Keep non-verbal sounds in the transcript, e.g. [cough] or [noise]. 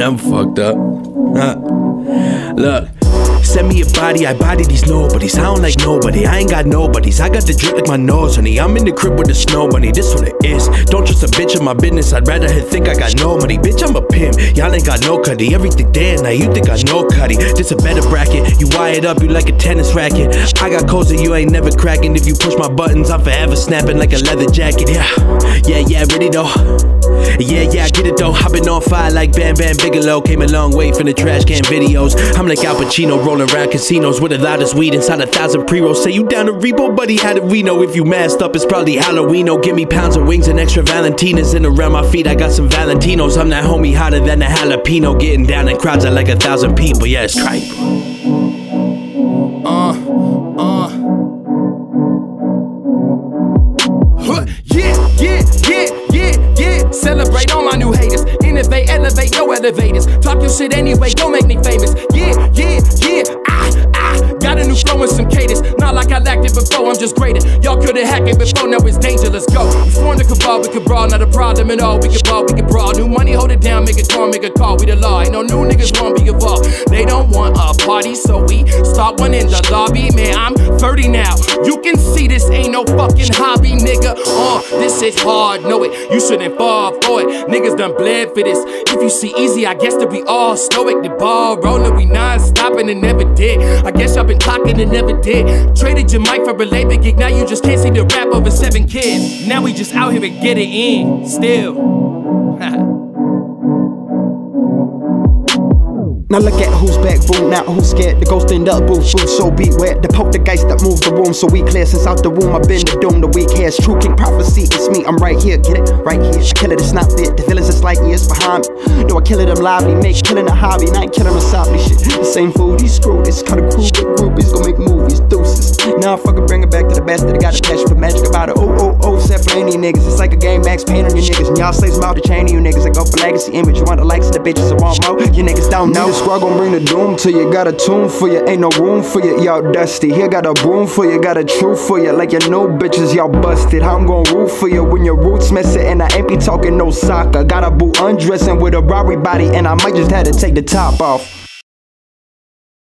I'm fucked up. Huh. Look. Send me a body, I body these nobodies. I don't like nobody, I ain't got nobodies. I got the drip like my nose, honey. I'm in the crib with the snow bunny, this what it is. Don't trust a bitch in my business, I'd rather her think I got no money. Bitch, I'm a pimp, y'all ain't got no cutty. Everything damn, now you think I know cutty. This a better bracket, you wired up, you like a tennis racket. I got codes that you ain't never cracking. If you push my buttons, I'm forever snapping like a leather jacket. Yeah, yeah, yeah, ready though. Yeah, yeah, I get it though. I've been on fire like Bam Bam Bigelow. Came a long way from the trash can videos. I'm like Al Pacino rolling around casinos with the loudest weed inside a thousand pre rolls. Say you down to Repo, buddy? How do we know? If you masked up, it's probably Halloween. Oh, give me pounds of wings and extra Valentinas. And around my feet, I got some Valentinos. I'm that homie hotter than a jalapeno. Getting down in crowds at like a thousand people. Yeah, it's right. Celebrate all my new haters. Innovate, elevate, no elevators. Talk your shit anyway, don't make me famous. Yeah, yeah, yeah. Ah, ah. Got a new flow and some cadence. Not like I lacked it before, I'm just greater. Y'all could've hacked it before, now it's danger. Let's go. We formed a cabal, we could brawl, not a problem at all. We could ball, we could brawl. New money, hold it down, make a call, make a call. We the law. Ain't no new niggas won't be involved. They don't want a party, so we start one in the lobby. Man, I'm 30 now. You can see this ain't no fucking hobby, nigga. This is hard, know it. You shouldn't fall for it. Niggas done bled for this. If you see easy, I guess to be all stoic. The ball rolling, we non stopping and never did. I guess y'all been talking and never did. Traded your mic for a labor gig, now you just can't see the rap over seven kids. Now we just out here to get it in, still. [laughs] Now look at who's back, boom, now who's scared. The ghost in the booth, food so beware. The poltergeist that moved the room, so we clear since out the womb. I've been the doom, the weak hairs. True king prophecy, it's me, I'm right here, get it? Right here. I kill it, it's not fit. The villains is like years behind me. Do I kill it, I'm lively, make killing a hobby. I ain't killing a softly shit. The same food, he's screwed. It's kinda cool, but groupies gon' make movies, deuces. Now I fucking bring it back to the bastard that got the for magic about it. Oh, oh, oh, set any niggas. It's like a game, max pain on you niggas. And y'all say some out the chain of you niggas. I go for legacy image. You want the likes of the bitches, I want more. You niggas don't know. Squad gon' bring the doom to you. Got a tune for you, ain't no room for you. Y'all dusty. Here got a broom for you, got a truth for you. Like your new bitches, y'all busted. How I'm gon' root for you when your roots messing and I ain't be talking no soccer. Got a boo undressing with a Rari body, and I might just have to take the top off.